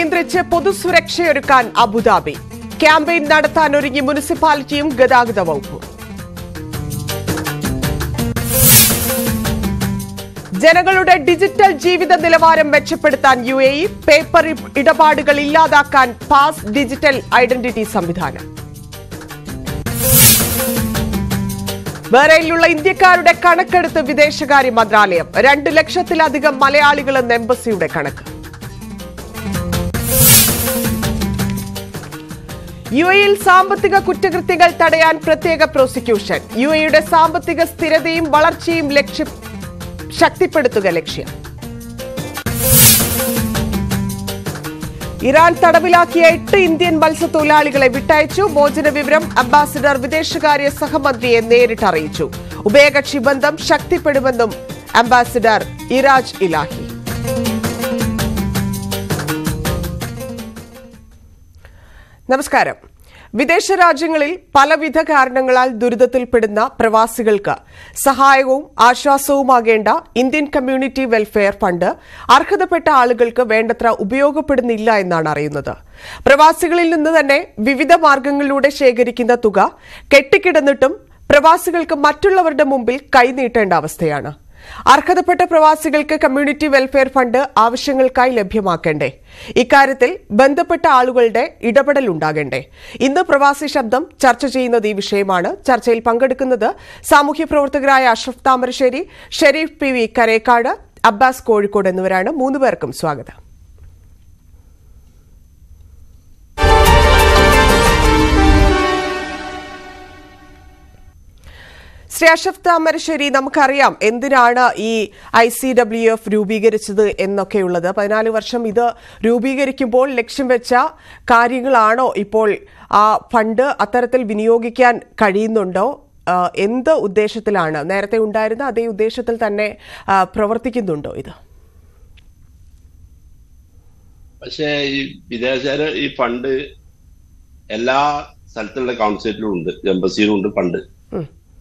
നിയന്ത്രിച്ച് പൊതുസുരക്ഷയൊരുക്കാൻ Abu Dhabi. Campaign നടത്താൻ ഒരുങ്ങി മുനിസിപ്പാലിറ്റിയും ഗതാഗത വകുപ്പും. ജനങ്ങളുടെ ഡിജിറ്റൽ ജീവിത നിലവാരം മെച്ചപ്പെടുത്താൻ യു എ ഇ പേപ്പർ ഇടപാടുകൾ ഇല്ലാതാക്കാൻ പാസ് ഡിജിറ്റൽ ഐഡന്റിറ്റി സംവിധാനം. ബഹ്റൈനിലുള്ള ഇന്ത്യക്കാരുടെ കണക്കെടുത്ത് വിദേശകാര്യ മന്ത്രാലയം. രണ്ട് ലക്ഷത്തിലധികം മലയാളികളെന്ന് എംബസിയുടെ കണക്ക്. യു എയിൽ സാമ്പത്തിക കുറ്റകൃത്യങ്ങൾ തടയാൻ പ്രത്യേക പ്രോസിക്യൂഷൻ. യു എയുടെ സാമ്പത്തിക സ്ഥിരതയും വളർച്ചയും ലക്ഷ്യം ശക്തിപ്പെടുത്തുക ലക്ഷ്യം. ഇറാൻ തടവിലാക്കിയ എട്ട് ഇന്ത്യൻ മത്സ്യത്തൊഴിലാളികളെ വിട്ടയച്ചു. മോചന വിവരം അംബാസിഡർ വിദേശകാര്യ സഹമന്ത്രിയെ നേരിട്ട് അറിയിച്ചു. ഉഭയകക്ഷി ബന്ധം ശക്തിപ്പെടുമെന്നും അംബാസിഡർ ഇറാജ് ഇലാഹി. നമസ്കാരം. വിദേശ രാജ്യങ്ങളിൽ പലവിധ കാരണങ്ങളാൽ ദുരിതത്തിൽപ്പെടുന്ന പ്രവാസികൾക്ക് സഹായവും ആശ്വാസവുമാകേണ്ട ഇന്ത്യൻ കമ്മ്യൂണിറ്റി വെൽഫെയർ ഫണ്ട് അർഹതപ്പെട്ട ആളുകൾക്ക് വേണ്ടത്ര ഉപയോഗപ്പെടുന്നില്ല എന്നാണ് അറിയുന്നത്. പ്രവാസികളിൽ നിന്ന് തന്നെ വിവിധ മാർഗങ്ങളിലൂടെ ശേഖരിക്കുന്ന തുക കെട്ടിക്കിടന്നിട്ടും പ്രവാസികൾക്ക് മറ്റുള്ളവരുടെ മുമ്പിൽ കൈനീട്ടേണ്ട അവസ്ഥയാണ്. അർഹതപ്പെട്ട പ്രവാസികൾക്ക് കമ്മ്യൂണിറ്റി വെൽഫെയർ ഫണ്ട് ആവശ്യങ്ങൾക്കായി ലഭ്യമാക്കേണ്ടേ? ഇക്കാര്യത്തിൽ ബന്ധപ്പെട്ട ആളുകളുടെ ഇടപെടൽ ഉണ്ടാകേണ്ടേ? ഇന്ന് പ്രവാസി ശബ്ദം ചർച്ച ചെയ്യുന്നത് ഈ വിഷയമാണ്. ചർച്ചയിൽ പങ്കെടുക്കുന്നത് സാമൂഹ്യ പ്രവർത്തകരായ അഷ്റഫ് താമരശ്ശേരി ഷെരീഫ് പി വി കരേക്കാട് അബ്ബാസ് കോഴിക്കോട് എന്നിവരാണ്. മൂന്നുപേർക്കും സ്വാഗതം. ശ്രീ അഷഫ് താമരശ്ശേരി നമുക്കറിയാം എന്തിനാണ് ഈ ഐ സി ഡബ്ല്യു എഫ് രൂപീകരിച്ചത് എന്നൊക്കെയുള്ളത്. പതിനാല് വർഷം ഇത് രൂപീകരിക്കുമ്പോൾ ലക്ഷ്യം വെച്ച കാര്യങ്ങളാണോ ഇപ്പോൾ ആ ഫണ്ട് അത്തരത്തിൽ വിനിയോഗിക്കാൻ കഴിയുന്നുണ്ടോ? എന്ത് ഉദ്ദേശത്തിലാണ്? നേരത്തെ ഉണ്ടായിരുന്ന അതേ ഉദ്ദേശത്തിൽ തന്നെ പ്രവർത്തിക്കുന്നുണ്ടോ ഇത്? പക്ഷേ ഈ വിദേശകാര ഈ ഫണ്ട് എല്ലാ സ്ഥലത്തുള്ള കൗൺസിലും ഉണ്ട് എംബസിയിലും ഉണ്ട് ഫണ്ട്.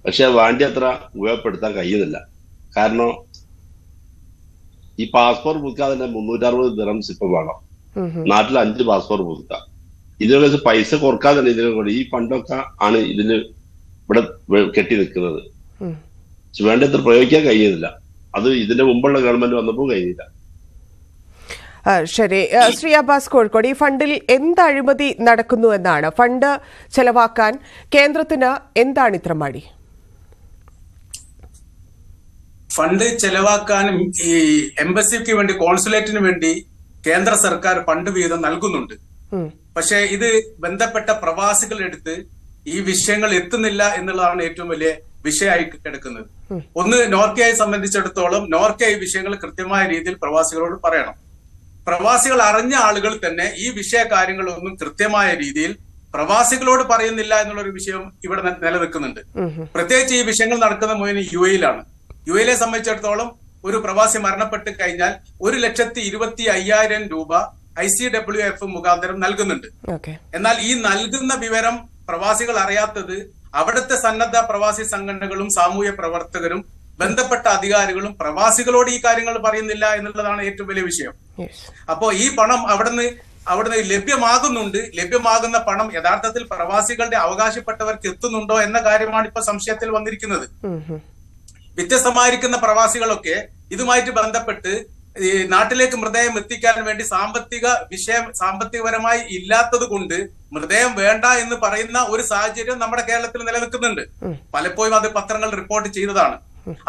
പക്ഷെ വാണ്ടി അത്ര ഉപയോഗപ്പെടുത്താൻ കഴിയുന്നില്ല. കാരണം ഈ പാസ്പോർട്ട് പുതുക്കാൻ തന്നെ മുന്നൂറ്ററുപത് ദിറംസ് ഇപ്പൊ വേണം. നാട്ടിൽ അഞ്ച് പാസ്പോർട്ട് പുതുക്കാം. ഇതിനുള്ള പൈസ കുറയ്ക്കാൻ തന്നെ ഇതിനെ കൂടി. ഈ ഫണ്ടൊക്കെ ആണ് ഇതിന് ഇവിടെ കെട്ടി നിൽക്കുന്നത്. വേണ്ടത്ര പ്രയോഗിക്കാൻ കഴിയുന്നില്ല. അത് ഇതിന്റെ മുമ്പുള്ള ഗവൺമെന്റ് വന്നപ്പോൾ കഴിഞ്ഞില്ല. ശരി. ശ്രീ അബ്ബാസ് കോഴിക്കോട് ഈ ഫണ്ടിൽ എന്ത് അഴിമതി നടക്കുന്നു എന്നാണ്? ഫണ്ട് ചെലവാക്കാൻ കേന്ദ്രത്തിന് എന്താണ് ഇത്ര മടി? ഫണ്ട് ചെലവാക്കാനും ഈ എംബസിക്ക് വേണ്ടി കോൺസുലേറ്റിന് വേണ്ടി കേന്ദ്ര സർക്കാർ ഫണ്ട് വീതം നൽകുന്നുണ്ട്. പക്ഷെ ഇത് ബന്ധപ്പെട്ട പ്രവാസികളെടുത്ത് ഈ വിഷയങ്ങൾ എത്തുന്നില്ല എന്നുള്ളതാണ് ഏറ്റവും വലിയ വിഷയമായി കിടക്കുന്നത് ഒന്ന് നോർക്കയെ സംബന്ധിച്ചിടത്തോളം നോർക്ക ഈ വിഷയങ്ങൾ കൃത്യമായ രീതിയിൽ പ്രവാസികളോട് പറയണം. പ്രവാസികൾ അറിഞ്ഞ ആളുകൾ തന്നെ ഈ വിഷയ കാര്യങ്ങളൊന്നും കൃത്യമായ രീതിയിൽ പ്രവാസികളോട് പറയുന്നില്ല എന്നുള്ളൊരു വിഷയം ഇവിടെ നിലനിൽക്കുന്നുണ്ട്. പ്രത്യേകിച്ച് ഈ വിഷയങ്ങൾ നടക്കുന്ന മുഴുവൻ യു എയിലാണ് യു എയിലെ സംബന്ധിച്ചിടത്തോളം ഒരു പ്രവാസി മരണപ്പെട്ട് കഴിഞ്ഞാൽ ഒരു ലക്ഷത്തി ഇരുപത്തി അയ്യായിരം രൂപ ഐ സി ഡബ്ല്യു എഫ് മുഖാന്തരം നൽകുന്നുണ്ട്. എന്നാൽ ഈ നൽകുന്ന വിവരം പ്രവാസികൾ അറിയാത്തത് അവിടുത്തെ സന്നദ്ധ പ്രവാസി സംഘടനകളും സാമൂഹ്യ പ്രവർത്തകരും ബന്ധപ്പെട്ട അധികാരികളും പ്രവാസികളോട് ഈ കാര്യങ്ങൾ പറയുന്നില്ല എന്നുള്ളതാണ് ഏറ്റവും വലിയ വിഷയം. അപ്പോ ഈ പണം അവിടുന്ന് അവിടുന്ന് ലഭ്യമാകുന്നുണ്ട്. ലഭ്യമാകുന്ന പണം യഥാർത്ഥത്തിൽ പ്രവാസികളുടെ അവകാശപ്പെട്ടവർക്ക് എത്തുന്നുണ്ടോ എന്ന കാര്യമാണ് ഇപ്പൊ സംശയത്തിൽ വന്നിരിക്കുന്നത്. വ്യത്യസ്തമായിരിക്കുന്ന പ്രവാസികളൊക്കെ ഇതുമായിട്ട് ബന്ധപ്പെട്ട് ഈ നാട്ടിലേക്ക് മൃതദേഹം എത്തിക്കാൻ വേണ്ടി സാമ്പത്തിക വിഷയം സാമ്പത്തികപരമായി ഇല്ലാത്തത് കൊണ്ട് മൃതദേഹം വേണ്ട എന്ന് പറയുന്ന ഒരു സാഹചര്യം നമ്മുടെ കേരളത്തിൽ നിലനിൽക്കുന്നുണ്ട്. പലപ്പോഴും അത് പത്രങ്ങൾ റിപ്പോർട്ട് ചെയ്തതാണ്.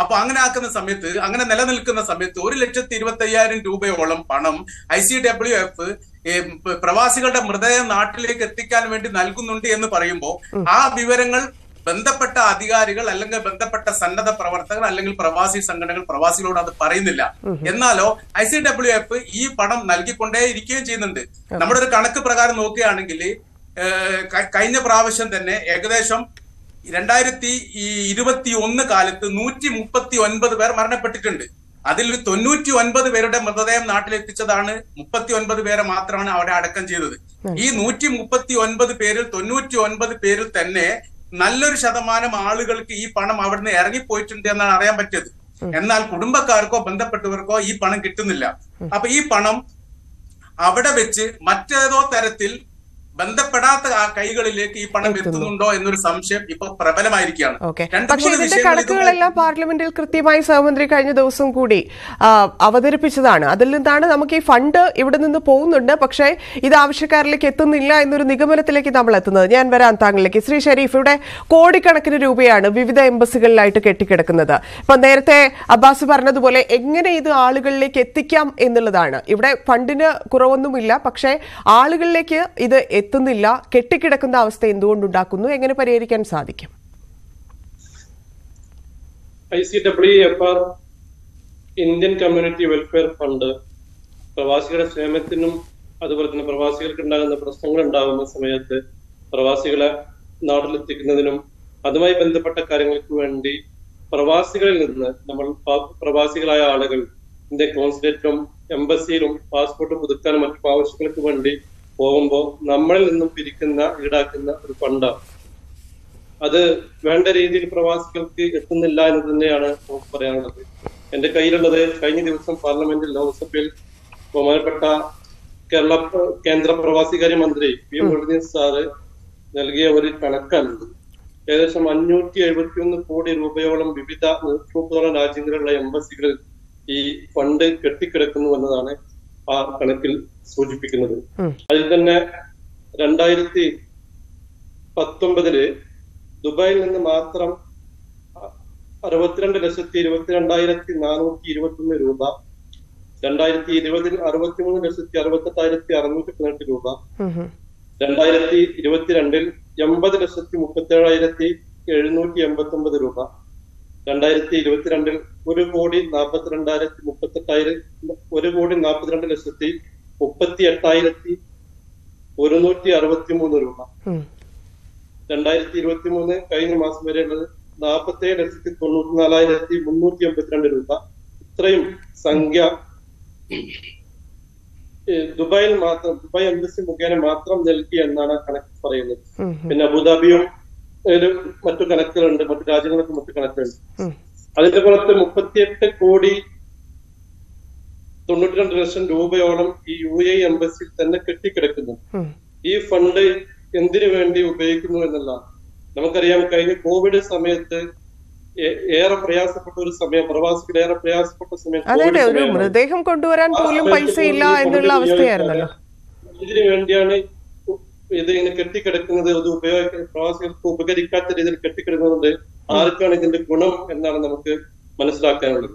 അപ്പൊ അങ്ങനെ ആക്കുന്ന സമയത്ത് അങ്ങനെ നിലനിൽക്കുന്ന സമയത്ത് ഒരു ലക്ഷത്തി ഇരുപത്തി അയ്യായിരം രൂപയോളം പണം ഐ സി ഡബ്ല്യു എഫ് പ്രവാസികളുടെ മൃതദേഹം നാട്ടിലേക്ക് എത്തിക്കാൻ വേണ്ടി നൽകുന്നുണ്ട് എന്ന് പറയുമ്പോൾ ആ വിവരങ്ങൾ ബന്ധപ്പെട്ട അധികാരികൾ അല്ലെങ്കിൽ ബന്ധപ്പെട്ട സന്നദ്ധ പ്രവർത്തകർ അല്ലെങ്കിൽ പ്രവാസി സംഘടനകൾ പ്രവാസികളോട് അത് പറയുന്നില്ല. എന്നാലോ ഐ സി ഡബ്ല്യു എഫ് ഈ പണം നൽകിക്കൊണ്ടേ ഇരിക്കുകയും ചെയ്യുന്നുണ്ട് നമ്മുടെ ഒരു കണക്ക് പ്രകാരം നോക്കുകയാണെങ്കിൽ കഴിഞ്ഞ പ്രാവശ്യം തന്നെ ഏകദേശം രണ്ടായിരത്തി ഇരുപത്തി ഒന്ന് കാലത്ത് നൂറ്റി മുപ്പത്തി ഒൻപത് പേർ മരണപ്പെട്ടിട്ടുണ്ട്. അതിൽ തൊണ്ണൂറ്റി ഒൻപത് പേരുടെ മൃതദേഹം നാട്ടിലെത്തിച്ചതാണ്. മുപ്പത്തി ഒൻപത് പേരെ മാത്രമാണ് അവിടെ അടക്കം ചെയ്തത്. ഈ നൂറ്റി മുപ്പത്തി ഒൻപത് പേരിൽ തൊണ്ണൂറ്റി ഒൻപത് പേരിൽ തന്നെ നല്ലൊരു ശതമാനം ആളുകൾക്ക് ഈ പണം അവിടുന്ന് ഇറങ്ങിപ്പോയിട്ടുണ്ട് എന്നാണ് അറിയാൻ പറ്റിയത്. എന്നാൽ കുടുംബക്കാർക്കോ ബന്ധപ്പെട്ടവർക്കോ ഈ പണം കിട്ടുന്നില്ല. അപ്പൊ ഈ പണം അവിടെ വെച്ച് മറ്റേതോ തരത്തിൽ ബന്ധപ്പെടാത്ത ആ കൈകളിലേക്ക് ഈ പണം എത്തുന്നുണ്ടോ എന്നൊരു സംശയം ഇപ്പൊ പ്രബലമായിരിക്കുകയാണ്. പക്ഷേ ഇതിന്റെ കണക്കുകളെല്ലാം പാർലമെന്റിൽ കൃത്യമായി സഹമന്ത്രി കഴിഞ്ഞ ദിവസം കൂടി അവതരിപ്പിച്ചതാണ്. അതിൽ നിന്നാണ് നമുക്ക് ഈ ഫണ്ട് ഇവിടെ നിന്ന് പോകുന്നുണ്ട്. പക്ഷേ ഇത് ആവശ്യക്കാരിലേക്ക് എത്തുന്നില്ല എന്നൊരു നിഗമനത്തിലേക്ക് നമ്മൾ എത്തുന്നത്. ഞാൻ വരാൻ താങ്കളിലേക്ക്. ശ്രീ ഷെരീഫ് ഇവിടെ കോടിക്കണക്കിന് രൂപയാണ് വിവിധ എംബസികളിലായിട്ട് കെട്ടിക്കിടക്കുന്നത്. ഇപ്പൊ നേരത്തെ അബ്ബാസ് പറഞ്ഞതുപോലെ എങ്ങനെ ഇത് ആളുകളിലേക്ക് എത്തിക്കാം എന്നുള്ളതാണ്. ഇവിടെ ഫണ്ടിന് കുറവൊന്നുമില്ല. പക്ഷേ ആളുകളിലേക്ക് ഇത് എത്തുന്നില്ല കെട്ടിക്കിടക്കുന്ന അവസ്ഥ എന്തുകൊണ്ടുണ്ടാക്കുന്നു എങ്ങനെ പരിഹരിക്കാൻ സാധിക്കും? I C W F or Indian community welfare fund പ്രവാസികളുടെ ക്ഷേമത്തിനും അതുപോലെ തന്നെ പ്രവാസികൾക്ക് ഉണ്ടാകുന്ന പ്രശ്നങ്ങൾ ഉണ്ടാകുന്ന സമയത്ത് പ്രവാസികളെ നാട്ടിലെത്തിക്കുന്നതിനും അതുമായി ബന്ധപ്പെട്ട കാര്യങ്ങൾക്ക് വേണ്ടി പ്രവാസികളിൽ നിന്ന് നമ്മൾ പ്രവാസികളായ ആളുകൾ ഇന്ത്യൻ കോൺസുലേറ്റിലും എംബസിയിലും പാസ്പോർട്ട് പുതുക്കാനും മറ്റു ആവശ്യങ്ങൾക്ക് വേണ്ടി പോകുമ്പോൾ നമ്മളിൽ നിന്നും പിരിക്കുന്ന ഈടാക്കുന്ന ഒരു ഫണ്ടാണ് അത് വേണ്ട രീതിയിൽ പ്രവാസികൾക്ക് എത്തുന്നില്ല എന്ന് തന്നെയാണ് നമുക്ക് പറയാനുള്ളത്. എന്റെ കയ്യിലുള്ളത് കഴിഞ്ഞ ദിവസം പാർലമെന്റിൽ ലോക്സഭയിൽ ബഹുമാനപ്പെട്ട കേരള കേന്ദ്ര പ്രവാസികാര്യ മന്ത്രി പി എം മുരളീധരൻ സാറ് നൽകിയ ഒരു കണക്കാണിത്. ഏകദേശം അഞ്ഞൂറ്റി എഴുപത്തിയൊന്ന് കോടി രൂപയോളം വിവിധ നൂറ്റി മുപ്പതോളം രാജ്യങ്ങളിലുള്ള എംബസികളിൽ ഈ ഫണ്ട് കെട്ടിക്കിടക്കുന്നു എന്നതാണ് ആ കണക്കിൽ സൂചിപ്പിക്കുന്നത്. അതിൽ തന്നെ രണ്ടായിരത്തി പത്തൊമ്പതിൽ ദുബായിൽ നിന്ന് മാത്രം അറുപത്തിരണ്ട് ലക്ഷത്തി ഇരുപത്തിരണ്ടായിരത്തി നാനൂറ്റി ഇരുപത്തൊന്ന് രൂപ രണ്ടായിരത്തി ഇരുപതിൽ അറുപത്തിമൂന്ന് ലക്ഷത്തി അറുപത്തെട്ടായിരത്തി അറുന്നൂറ്റി പതിനെട്ട് രൂപ. രണ്ടായിരത്തി ഇരുപത്തിരണ്ടിൽ എൺപത് ലക്ഷത്തി മുപ്പത്തി ഏഴായിരത്തി എഴുന്നൂറ്റി എൺപത്തി ഒമ്പത് രൂപ. രണ്ടായിരത്തി ഇരുപത്തിരണ്ടിൽ ഒരു കോടി നാൽപ്പത്തിരണ്ടായിരത്തി മുപ്പത്തെട്ടായിരം ഒരു കോടി നാൽപ്പത്തിരണ്ട് ലക്ഷത്തി മുപ്പത്തി എട്ടായിരത്തി ഒരുന്നൂറ്റി അറുപത്തി മൂന്ന് രൂപ. രണ്ടായിരത്തി ഇരുപത്തി മൂന്ന് കഴിഞ്ഞ മാസം വരെയുള്ളത് നാൽപ്പത്തി ഏഴ് ലക്ഷത്തി തൊണ്ണൂറ്റി നാലായിരത്തി മുന്നൂറ്റി എൺപത്തിരണ്ട് രൂപ ഇത്രയും സംഖ്യ ദുബായിൽ മാത്രം ദുബായ് എംബസി മുഖേന മാത്രം നൽകി എന്നാണ് കണക്ക് പറയുന്നത്. പിന്നെ അബുദാബിയും മറ്റു കണക്കുകളുണ്ട് മറ്റു രാജ്യങ്ങൾക്ക് മറ്റു കണക്കുകളുണ്ട്. അതിന്റെ പുറത്ത് മുപ്പത്തിയെട്ട് കോടി തൊണ്ണൂറ്റി രണ്ട് ലക്ഷം രൂപയോളം ഈ യു എ എംബസിയിൽ തന്നെ കെട്ടിക്കിടക്കുന്നു. ഈ ഫണ്ട് എന്തിനു വേണ്ടി ഉപയോഗിക്കുന്നു എന്നല്ല നമുക്കറിയാം കഴിഞ്ഞ കോവിഡ് സമയത്ത് ഏറെ പ്രയാസപ്പെട്ട ഒരു സമയം പ്രവാസികൾ ഏറെ പ്രയാസപ്പെട്ട സമയം ഒരു. മൃതദേഹം കൊണ്ടുവരാൻ പോലും പൈസ ഇല്ല എന്നുള്ള അവസ്ഥയായിരുന്നു അവസ്ഥയായിരുന്നല്ലോ ഇതിനു വേണ്ടിയാണ് ഇത് ഇങ്ങനെ കെട്ടിക്കിടക്കുന്നത് ഇത് ഉപയോഗിക്കുന്ന പ്രവാസികൾക്ക് ഉപകരിക്കാത്ത രീതിയിൽ കെട്ടിക്കിടക്കുന്നത് ആർക്കാണ് ഇതിന്റെ ഗുണം എന്നാണ് നമുക്ക് മനസ്സിലാക്കാനുള്ളത്.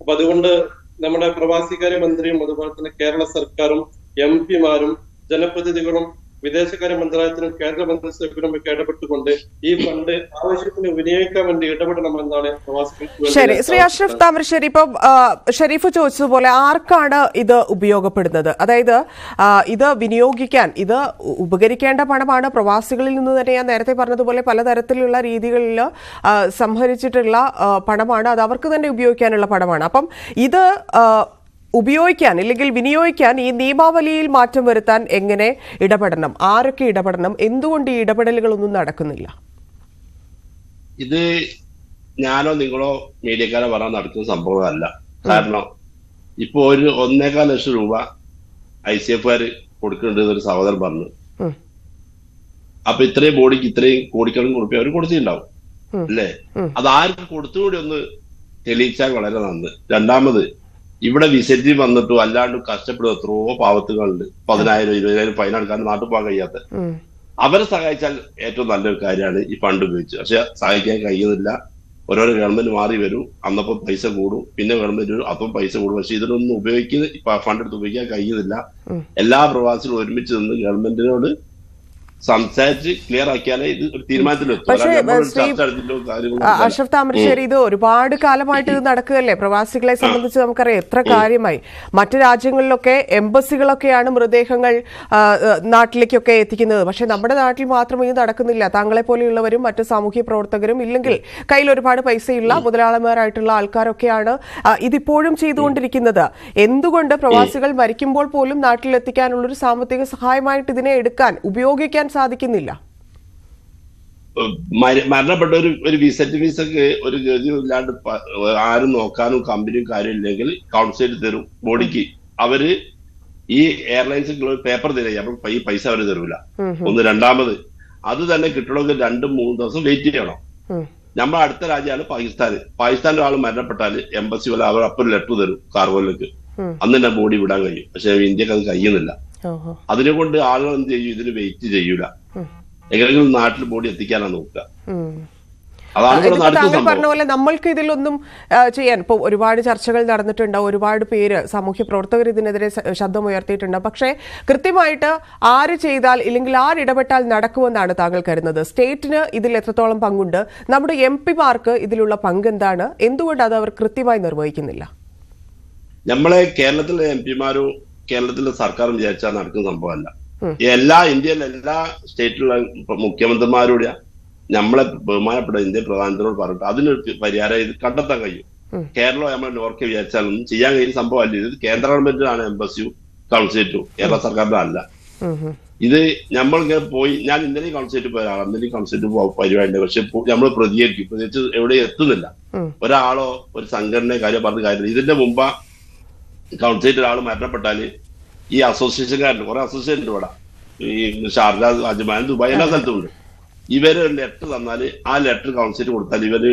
അപ്പൊ അതുകൊണ്ട് നമ്മുടെ പ്രവാസികാര്യ മന്ത്രിയും അതുപോലെ തന്നെ കേരള സർക്കാരും എം പിമാരും ജനപ്രതിനിധികളും വിദേശകാര്യ മന്ത്രാലയത്തിനും കേന്ദ്ര മന്ത്രിസഭയിലും ഒക്കെ ഇടപെട്ടുകൊണ്ട് ഈ ഫണ്ട് ആവശ്യത്തിന് വിനിയോഗിക്കാൻ വേണ്ടി ഇടപെടണമെന്നാണ് ശരി ശ്രീ അഷ്റഫ് താമരശ്ശേരി ഇപ്പം ഷെരീഫ് ചോദിച്ചതുപോലെ ആർക്കാണ് ഇത് ഉപയോഗപ്പെടുന്നത്? അതായത് ഇത് വിനിയോഗിക്കാൻ ഇത് ഉപകരിക്കേണ്ട പണമാണ്? പ്രവാസികളിൽ നിന്ന് തന്നെ ഞാൻ നേരത്തെ പറഞ്ഞതുപോലെ പലതരത്തിലുള്ള രീതികളിൽ സംഹരിച്ചിട്ടുള്ള സംഭരിച്ചിട്ടുള്ള പണമാണ്. അത് അവർക്ക് തന്നെ ഉപയോഗിക്കാനുള്ള പണമാണ്. അപ്പം ഇത് ഉപയോഗിക്കാൻ അല്ലെങ്കിൽ വിനിയോഗിക്കാൻ ഈ നിയമാവലിയിൽ മാറ്റം വരുത്താൻ എങ്ങനെ ഇടപെടണം? ആരൊക്കെ ഇടപെടണം? എന്തുകൊണ്ട് ഈ ഇടപെടലുകളൊന്നും നടക്കുന്നില്ല? ഇത് ഞാനോ നിങ്ങളോ മീഡിയക്കാരോ പറഞ്ഞാൽ നടക്കുന്ന സംഭവമല്ല. കാരണം ഇപ്പൊ ഒരു ഒന്നേകാൽ ലക്ഷം രൂപ ഐ സി എഫുകാർ കൊടുക്കുന്നുണ്ട് ഒരു സഹോദരൻ പറഞ്ഞു. അപ്പൊ ഇത്രയും ബോഡിക്ക് ഇത്രയും കോടിക്കണക്കിന് കൊടുക്കുക അവർ കൊടുത്തിട്ടുണ്ടാവും. അല്ലേ. അത് ആർക്ക് കൊടുത്തുകൂടി ഒന്ന് തെളിയിച്ചാൽ വളരെ നന്ന്. രണ്ടാമത് ഇവിടെ വിസിറ്റ് വന്നിട്ടും അല്ലാണ്ട് കഷ്ടപ്പെടുക എത്രയോ പാവത്തുകളുണ്ട്. പതിനായിരം ഇരുപതിനായിരം ഫൈൻ അടക്കാൻ നാട്ടിൽ പോകാൻ കഴിയാത്ത. അവരെ സഹായിച്ചാൽ ഏറ്റവും നല്ലൊരു കാര്യമാണ് ഈ ഫണ്ട് ഉപയോഗിച്ച്. പക്ഷെ സഹായിക്കാൻ കഴിയുന്നില്ല. ഓരോരോ ഗവൺമെന്റ് മാറി വരും. അന്നപ്പം പൈസ കൂടും. പിന്നെ ഗവൺമെന്റ് വരും. അപ്പം പൈസ കൂടും. പക്ഷെ ഇതിനൊന്നും ഉപയോഗിക്കുന്ന ഇപ്പൊ ഫണ്ട് എടുത്ത് ഉപയോഗിക്കാൻ കഴിയുന്നില്ല. എല്ലാ പ്രവാസികളും ഒരുമിച്ച് നിന്ന് ഗവൺമെന്റിനോട് സംസാരിച്ച് ക്ലിയർ ആക്കിയാലേ ഇത് ഒരു തീരുമാനത്തിലെത്തും അഷഫ് താമരശ്ശേരി ഇത് ഒരുപാട് കാലമായിട്ട് ഇത് നടക്കുകയല്ലേ? പ്രവാസികളെ സംബന്ധിച്ച് നമുക്കറിയാം എത്ര കാര്യമായി. മറ്റു രാജ്യങ്ങളിലൊക്കെ എംബസികളൊക്കെയാണ് മൃതദേഹങ്ങൾ നാട്ടിലേക്കൊക്കെ എത്തിക്കുന്നത്. പക്ഷെ നമ്മുടെ നാട്ടിൽ മാത്രം ഇത് നടക്കുന്നില്ല. താങ്കളെ പോലെയുള്ളവരും മറ്റ് സാമൂഹ്യ പ്രവർത്തകരും ഇല്ലെങ്കിൽ കയ്യിൽ ഒരുപാട് പൈസയുള്ള മുതലാളിമാരായിട്ടുള്ള ആൾക്കാരൊക്കെയാണ് ഇതിപ്പോഴും ചെയ്തുകൊണ്ടിരിക്കുന്നത്. എന്തുകൊണ്ട് പ്രവാസികൾ മരിക്കുമ്പോൾ പോലും നാട്ടിലെത്തിക്കാനുള്ള ഒരു സാമ്പത്തിക സഹായമായിട്ട് ഇതിനെ എടുക്കാൻ ഉപയോഗിക്കാൻ സാധിക്കുന്നില്ല. മരണപ്പെട്ട ഒരു ഒരു വിസറ്റ് വിസക്ക് ഒരു ഗതിയും ഇല്ലാണ്ട് ആരും നോക്കാനും കമ്പനിയും കാര്യമില്ലെങ്കിൽ കൗൺസിൽ തരും. ബോഡിക്ക് അവർ ഈ എയർലൈൻസ് പേപ്പർ തരിക. അപ്പൊ ഈ പൈസ അവർ തരൂല. ഒന്ന് രണ്ടാമത് അത് തന്നെ കിട്ടണമെങ്കിൽ രണ്ടും മൂന്ന് ദിവസം വെയിറ്റ് ചെയ്യണം. നമ്മുടെ അടുത്ത രാജ്യമാണ് പാകിസ്ഥാൻ പാകിസ്ഥാനിലെ ആൾ മരണപ്പെട്ടാൽ എംബസി വല്ല അവർ അപ്പൊ ലെറ്റർ തരും കാർഗോയിലേക്ക് അന്ന് തന്നെ ബോഡി വിടാൻ കഴിയും. പക്ഷെ ഇന്ത്യയ്ക്ക് അത് കഴിയുന്നില്ല. അതിനെ കൊണ്ട് ആളുകൾ എന്ത് ചെയ്യും? ഇതിന് വെയിറ്റ് ചെയ്യൂല. എങ്ങനെയെങ്കിലും നാട്ടിൽ ബോഡി എത്തിക്കാനാ നോക്കുക. താങ്കൾ പറഞ്ഞ പോലെ നമ്മൾക്ക് ഇതിലൊന്നും ചെയ്യാൻ ഇപ്പോൾ ഒരുപാട് ചർച്ചകൾ നടന്നിട്ടുണ്ട് ഒരുപാട് പേര് സാമൂഹ്യ പ്രവർത്തകർ ഇതിനെതിരെ ശബ്ദമുയർത്തിയിട്ടുണ്ട് പക്ഷേ കൃത്യമായിട്ട് ആര് ചെയ്താൽ ഇല്ലെങ്കിൽ ആര് ഇടപെട്ടാൽ നടക്കുമെന്നാണ് താങ്കൾ കരുതുന്നത്. സ്റ്റേറ്റിന് ഇതിൽ എത്രത്തോളം പങ്കുണ്ട്? നമ്മുടെ എം പിമാർക്ക് ഇതിലുള്ള പങ്ക് എന്താണ്? എന്തുകൊണ്ട് അത് അവർ കൃത്യമായി നിർവഹിക്കുന്നില്ല? നമ്മളെ കേരളത്തിലെ എം പിമാരും കേരളത്തിലെ സർക്കാർ വിചാരിച്ചാൽ നടക്കുന്ന സംഭവമല്ല. എല്ലാ ഇന്ത്യയിലെ എല്ലാ സ്റ്റേറ്റിലുള്ള മുഖ്യമന്ത്രിമാരുടെ നമ്മളെ ബഹുമാനപ്പെട്ട ഇന്ത്യൻ പ്രധാനമന്ത്രിയോട് പറഞ്ഞിട്ട് അതിനൊരു പരിഹാരം ഇത് കണ്ടെത്താൻ കഴിയും. കേരളം നമ്മൾ നോർക്കെ വിചാരിച്ചാലൊന്നും ചെയ്യാൻ കഴിയുന്ന സംഭവമല്ല. ഇത് കേന്ദ്ര ഗവൺമെന്റിനാണ് എംബസിയും കൗൺസിലേറ്റും കേരള സർക്കാരിന്റെ അല്ല. ഇത് നമ്മൾ പോയി ഞാൻ ഇന്നലെയും കൗൺസിലേറ്റ് പോയാൽ ആളാണ്. ഇന്നലെയും കൗൺസിലേറ്റ് പോകാൻ പരിപാടിയുണ്ട് പക്ഷെ നമ്മൾ പ്രതികരിക്കും. പ്രതികരിച്ച് എവിടെ എത്തുന്നില്ല. ഒരാളോ ഒരു സംഘടനയോ കാര്യം പറഞ്ഞ കാര്യമില്ല. ഇതിന്റെ മുമ്പ് കൗൺസിലേറ്റ് ഒരാൾ മരണപ്പെട്ടാൽ ഈ അസോസിയേഷൻകാരുണ്ട് കുറെ അസോസിയേഷൻ ഉണ്ട് ഇവിടെ. ഈ ഷാർജ അജ്മാൻ ദുബായ് എല്ലാ സ്ഥലത്തും ഉണ്ട്. ഇവർ ലെറ്റർ തന്നാൽ ആ ലെറ്റർ കൗൺസിലേറ്റ് കൊടുത്താൽ ഇവർ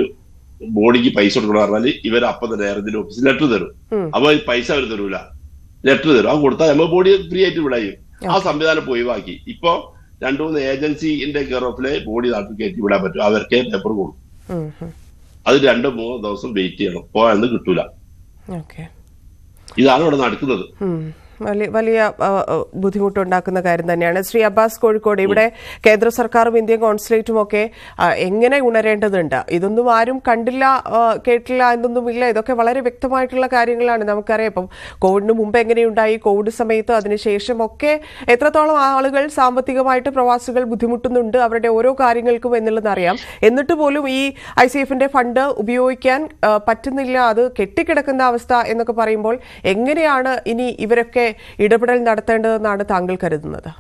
ബോഡിക്ക് പൈസ കൊടുക്കണം പറഞ്ഞാൽ ഇവർ അപ്പം തന്നെ എയർജിന്റെ ഓഫീസിൽ ലെറ്റർ തരും. അപ്പൊ പൈസ അവർ തരൂല. ലെറ്റർ തരും. അത് കൊടുത്താൽ നമ്മൾ ബോഡി ഫ്രീ ആയിട്ട് വിടായും ആ സംവിധാനം ഒഴിവാക്കി. ഇപ്പൊ രണ്ടു മൂന്ന് ഏജൻസിന്റെ കെയർ ഓഫിലെ ബോഡി നാട്ടിൽ കയറ്റി വിടാൻ പറ്റും. അവർക്ക് പേപ്പർ കൊടുക്കും. അത് രണ്ടോ മൂന്നോ ദിവസം വെയിറ്റ് ചെയ്യണം. പോയാന്ന് കിട്ടൂല. ഓക്കെ. ഇതാണ് ഇവിടെ നടക്കുന്നത്. വലിയ ബുദ്ധിമുട്ടുണ്ടാക്കുന്ന കാര്യം തന്നെയാണ്. ശ്രീ അബ്ബാസ് കോഴിക്കോട് ഇവിടെ കേന്ദ്ര സർക്കാരും ഇന്ത്യൻ കോൺസുലേറ്റും ഒക്കെ എങ്ങനെ ഉണരേണ്ടതുണ്ട്? ഇതൊന്നും ആരും കണ്ടില്ല കേട്ടില്ല എന്നൊന്നുമില്ല. ഇതൊക്കെ വളരെ വ്യക്തമായിട്ടുള്ള കാര്യങ്ങളാണ് നമുക്കറിയാം. ഇപ്പം കോവിഡിന് മുമ്പ് എങ്ങനെയുണ്ടായി കോവിഡ് സമയത്ത് അതിനുശേഷം ഒക്കെ എത്രത്തോളം ആളുകൾ സാമ്പത്തികമായിട്ട് പ്രവാസികൾ ബുദ്ധിമുട്ടുന്നുണ്ട് അവരുടെ ഓരോ കാര്യങ്ങൾക്കും എന്നുള്ളത് അറിയാം. എന്നിട്ട് പോലും ഈ ഐ സി എഫിന്റെ ഫണ്ട് ഉപയോഗിക്കാൻ പറ്റുന്നില്ല അത് കെട്ടിക്കിടക്കുന്ന അവസ്ഥ എന്നൊക്കെ പറയുമ്പോൾ എങ്ങനെയാണ് ഇനി ഇവരൊക്കെ ഇടപെടൽ നടത്തേണ്ടതെന്നാണ് താങ്കൾ കരുതുന്നത്?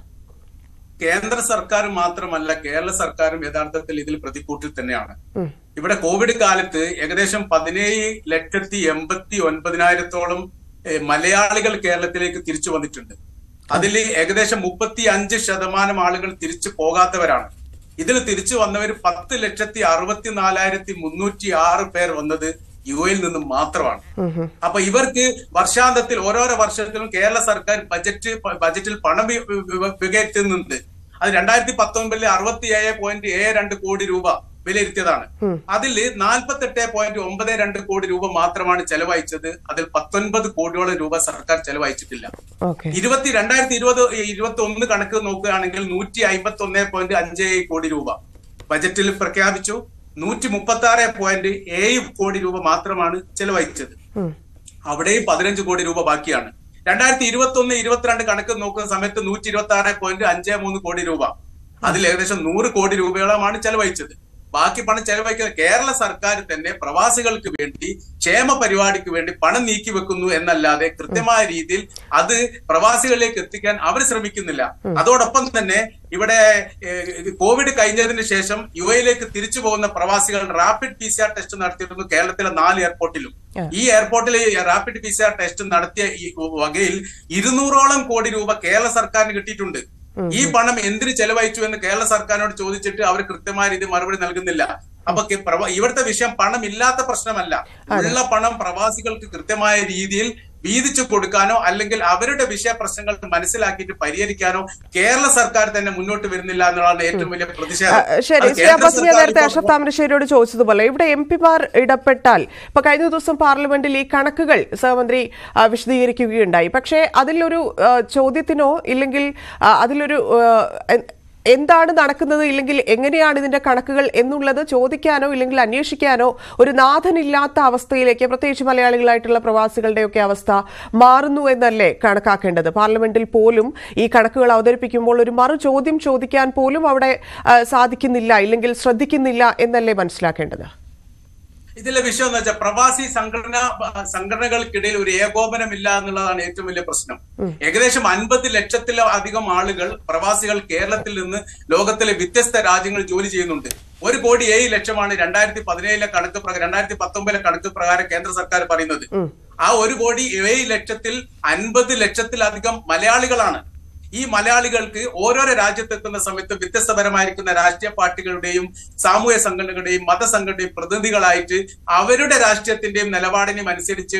കേന്ദ്ര സർക്കാർ മാത്രമല്ല കേരള സർക്കാരും യഥാർത്ഥത്തിൽ ഇതിൽ പ്രതിക്കൂട്ടിൽ തന്നെയാണ്. ഇവിടെ കോവിഡ് കാലത്ത് ഏകദേശം പതിനേഴ് ലക്ഷത്തി എൺപത്തി ഒൻപതിനായിരത്തോളം മലയാളികൾ കേരളത്തിലേക്ക് തിരിച്ചു വന്നിട്ടുണ്ട്. അതിൽ ഏകദേശം മുപ്പത്തി അഞ്ച് ശതമാനം ആളുകൾ തിരിച്ചു പോകാത്തവരാണ്. ഇതിൽ തിരിച്ചു വന്നവർ പത്ത് ലക്ഷത്തി അറുപത്തി നാലായിരത്തി മുന്നൂറ്റി ആറ് പേർ വന്നത് യു എയിൽ നിന്നും മാത്രമാണ്. അപ്പൊ ഇവർക്ക് വർഷാന്തത്തിൽ ഓരോരോ വർഷത്തിലും കേരള സർക്കാർ ബജറ്റ് ബജറ്റിൽ പണം വികയറ്റുന്നുണ്ട് അത് രണ്ടായിരത്തി പത്തൊമ്പതിലെ അറുപത്തി ഏഴ് പോയിന്റ് ഏഴ് രണ്ട് കോടി രൂപ വിലയിരുത്തിയതാണ്. അതിൽ നാൽപ്പത്തെട്ട് പോയിന്റ് ഒമ്പത് രണ്ട് കോടി രൂപ മാത്രമാണ് ചെലവഴിച്ചത്. അതിൽ പത്തൊൻപത് കോടിയോളം രൂപ സർക്കാർ ചെലവഴിച്ചിട്ടില്ല. ഇരുപത്തി രണ്ടായിരത്തി ഇരുപത് ഇരുപത്തി ഒന്ന് കണക്ക് നോക്കുകയാണെങ്കിൽ നൂറ്റി അമ്പത്തി ഒന്ന് പോയിന്റ് അഞ്ച് കോടി രൂപ ബജറ്റിൽ പ്രഖ്യാപിച്ചു. നൂറ്റി മുപ്പത്തി ആറ് പോയിന്റ് ഏഴ് കോടി രൂപ മാത്രമാണ് ചെലവഴിച്ചത്. അവിടെയും പതിനഞ്ച് കോടി രൂപ ബാക്കിയാണ്. രണ്ടായിരത്തി ഇരുപത്തി ഒന്ന് ഇരുപത്തിരണ്ട് കണക്ക് നോക്കുന്ന സമയത്ത് നൂറ്റി ഇരുപത്തി ആറ് പോയിന്റ് അഞ്ച് മൂന്ന് കോടി രൂപ. അതിൽ ഏകദേശം നൂറ് കോടി രൂപയോളമാണ് ചെലവഴിച്ചത്. ബാക്കി പണം ചെലവഴിക്കുന്ന കേരള സർക്കാർ തന്നെ പ്രവാസികൾക്ക് വേണ്ടി ക്ഷേമ പരിപാടിക്ക് വേണ്ടി പണം നീക്കി വെക്കുന്നു എന്നല്ലാതെ കൃത്യമായ രീതിയിൽ അത് പ്രവാസികളിലേക്ക് എത്തിക്കാൻ അവർ ശ്രമിക്കുന്നില്ല. അതോടൊപ്പം തന്നെ ഇവിടെ കോവിഡ് കഴിഞ്ഞതിന് ശേഷം യു എയിലേക്ക് തിരിച്ചു പോകുന്ന പ്രവാസികൾ rapid P C R test നടത്തിയിരുന്നു കേരളത്തിലെ നാല് എയർപോർട്ടിലും ഈ എയർപോർട്ടിൽ rapid P C R test നടത്തിയ ഈ വകയിൽ ഇരുന്നൂറോളം കോടി രൂപ കേരള സർക്കാരിന് കിട്ടിയിട്ടുണ്ട്. ഈ പണം എന്തിന് ചെലവഴിച്ചു എന്ന് കേരള സർക്കാരിനോട് ചോദിച്ചിട്ട് അവർ കൃത്യമായ രീതി മറുപടി നൽകുന്നില്ല. അപ്പൊ ഇവിടുത്തെ വിഷയം പണം ഇല്ലാത്ത പ്രശ്നമല്ല ഉള്ള പണം പ്രവാസികൾക്ക് കൃത്യമായ രീതിയിൽ വീതിച്ചു കൊടുക്കാനോ അല്ലെങ്കിൽ അവരുടെ വിഷയ പ്രശ്നങ്ങൾ മനസ്സിലാക്കിയിട്ട് പരിഹരിക്കാനോ കേരള സർക്കാർ തന്നെ മുന്നോട്ട് വരുന്നില്ല എന്നുള്ളതാണ് ഏറ്റവും വലിയ പ്രതിഷേധം. ശരി. നേരത്തെ അശോക് താമരശ്ശേരിയോട് ചോദിച്ചതുപോലെ ഇവിടെ എം പിമാർ ഇടപെട്ടാൽ ഇപ്പൊ കഴിഞ്ഞ ദിവസം പാർലമെന്റിൽ ഈ കണക്കുകൾ സഹമന്ത്രി വിശദീകരിക്കുകയുണ്ടായി. പക്ഷേ അതിലൊരു ചോദ്യത്തിനോ ഇല്ലെങ്കിൽ അതിലൊരു എന്താണ് നടക്കുന്നത്? ഇല്ലെങ്കിൽ എങ്ങനെയാണ് ഇതിന്റെ കണക്കുകൾ എന്നുള്ളത് ചോദിക്കാനോ ഇല്ലെങ്കിൽ അന്വേഷിക്കാനോ ഒരു നാഥനില്ലാത്ത അവസ്ഥയിലേക്ക് പ്രത്യേകിച്ച് മലയാളികളായിട്ടുള്ള പ്രവാസികളുടെയൊക്കെ അവസ്ഥ മാറുന്നു എന്നല്ലേ കണക്കാക്കേണ്ടത്? പാർലമെന്റിൽ പോലും ഈ കണക്കുകൾ അവതരിപ്പിക്കുമ്പോൾ ഒരു മറു ചോദ്യം ചോദിക്കാൻ പോലും അവിടെ സാധിക്കുന്നില്ല ഇല്ലെങ്കിൽ ശ്രദ്ധിക്കുന്നില്ല എന്നല്ലേ മനസ്സിലാക്കേണ്ടത്? ഇതിലെ വിഷയം എന്ന് വെച്ചാൽ പ്രവാസി സംഘടന സംഘടനകൾക്കിടയിൽ ഒരു ഏകോപനമില്ല എന്നുള്ളതാണ് ഏറ്റവും വലിയ പ്രശ്നം. ഏകദേശം അൻപത് ലക്ഷത്തിലധികം ആളുകൾ പ്രവാസികൾ കേരളത്തിൽ നിന്ന് ലോകത്തിലെ വ്യത്യസ്ത രാജ്യങ്ങളിൽ ജോലി ചെയ്യുന്നുണ്ട്. ഒരു കോടി ഏഴ് ലക്ഷമാണ് രണ്ടായിരത്തി പതിനേഴിലെ കണക്ക് പ്രകാരം രണ്ടായിരത്തി പത്തൊമ്പതിലെ കണക്ക് പ്രകാരം കേന്ദ്ര സർക്കാർ പറയുന്നത്. ആ ഒരു കോടി ഏഴ് ലക്ഷത്തിൽ അൻപത് ലക്ഷത്തിലധികം മലയാളികളാണ്. ഈ മലയാളികൾക്ക് ഓരോരോ രാജ്യത്തെത്തുന്ന സമയത്ത് വ്യത്യസ്തപരമായിരിക്കുന്ന രാഷ്ട്രീയ പാർട്ടികളുടെയും സാമൂഹ്യ സംഘടനകളുടെയും മതസംഘടനയും പ്രതിനിധികളായിട്ട് അവരുടെ രാഷ്ട്രീയത്തിന്റെയും നിലപാടിനെയും അനുസരിച്ച്